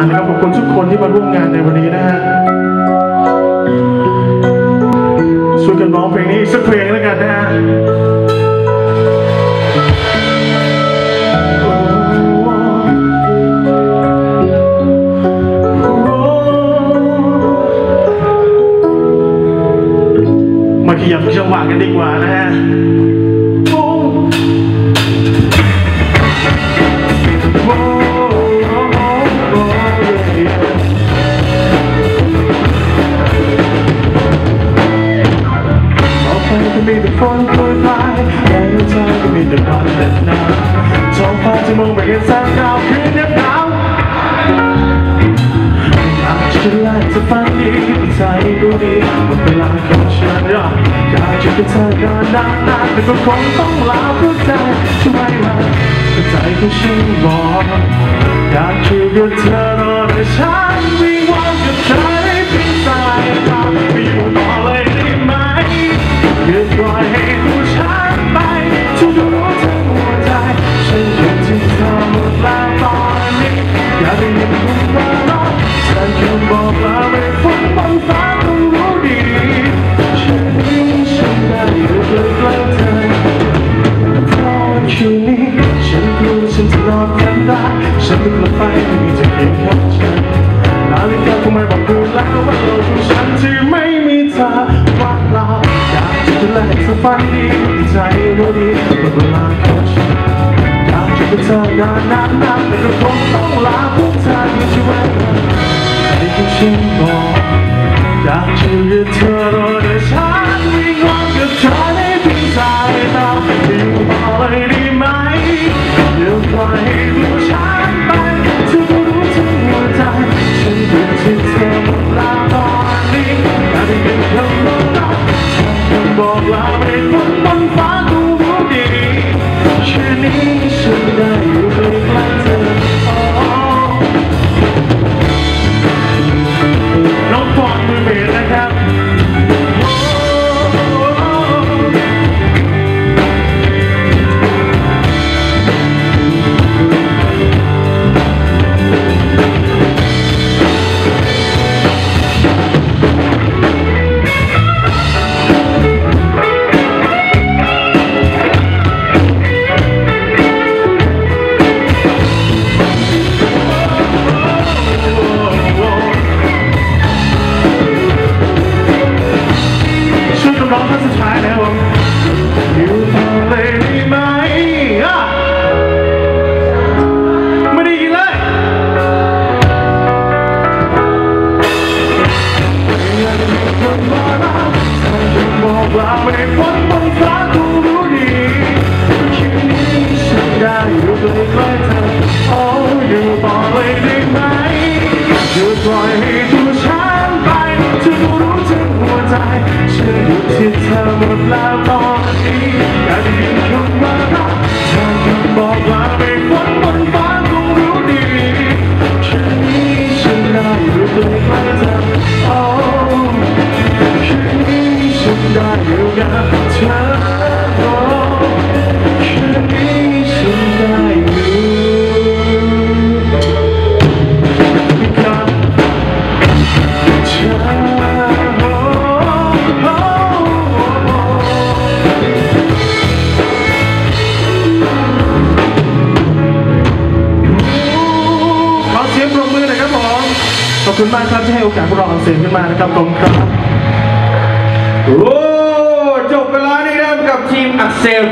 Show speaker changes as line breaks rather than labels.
นะครับขอบคุณทุกคนที่มาร่วมงานในวันนี้นะฮะช่วยกันร้องเพลงนี้สักเพลงแล้วกันนะฮะมาขยับจังหวะกันดีกว่านะฮะ หัวใจก็มีแต่ความเหน็ดหนาวท้องฟ้าจะมองไม่เห็นแสงดาวคืนเงียบเหงาอยากจะไล่จะฝันดีใจดูดีหมดเวลาของฉันอยากจะเป็นเธอกันนานๆแต่ก็คงต้องลาเพื่อใจช่วยมาใจของฉันบอกอยากจะอยู่กับเธอรอแต่ฉันวิ คืนนี้ฉันรู้ฉันจะนอนกันได้ฉันไม่กลับไปไม่มีจะเพียงแค่ฉันนาฬิกาคงไม่บอกกูแล้วว่าโลกของฉันที่ไม่มีเธอว่างเปล่าอยากจะดูแลสักฝันดีใจรู้ดีหมดเวลาของฉันอยากจะเป็นเธอนานนานนานแต่ก็คงต้องลาพวกเธอที่ช่วยใจของฉันบอกอยากจะเรียืนเธอรอแต่ฉัน อย่ ช่วยกันร้องท่อนสุดท้ายนะครับผมอยู่ต่อเลยได้ไหมอะไม่ได้ยินเลยอยากจะมีคนมารักถ้าฉันบอกลาไม่พ้นบนฟ้ากูรู้ดีคืนนี้ฉันได้อยู่ใกล้ๆเธอโอ้อยู่ต่อเลยได้ไหมหยุดปล่อยให้ ฉันอยู่ที่เธอหมดแล้วตอน ขอบคุณมากครับที่ให้โอกาสพวกเราออกเสียงขึ้นมานะครับผมครับ
โอ้ จบไปแล้วนี่นะครับกับทีมอักเซล